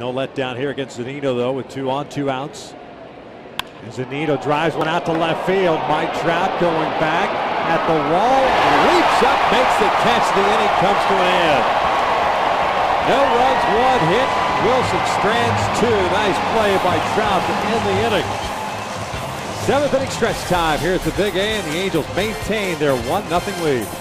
No letdown here against Zunino, though, with two on, two outs. And Zunino drives one out to left field. Mike Trout going back at the wall, leaps up, makes the catch. The inning comes to an end. No runs, one hit. Wilson strands two. Nice play by Trout to end the inning. Seventh inning stretch time Here's the Big A, and the Angels maintain their 1 0 lead.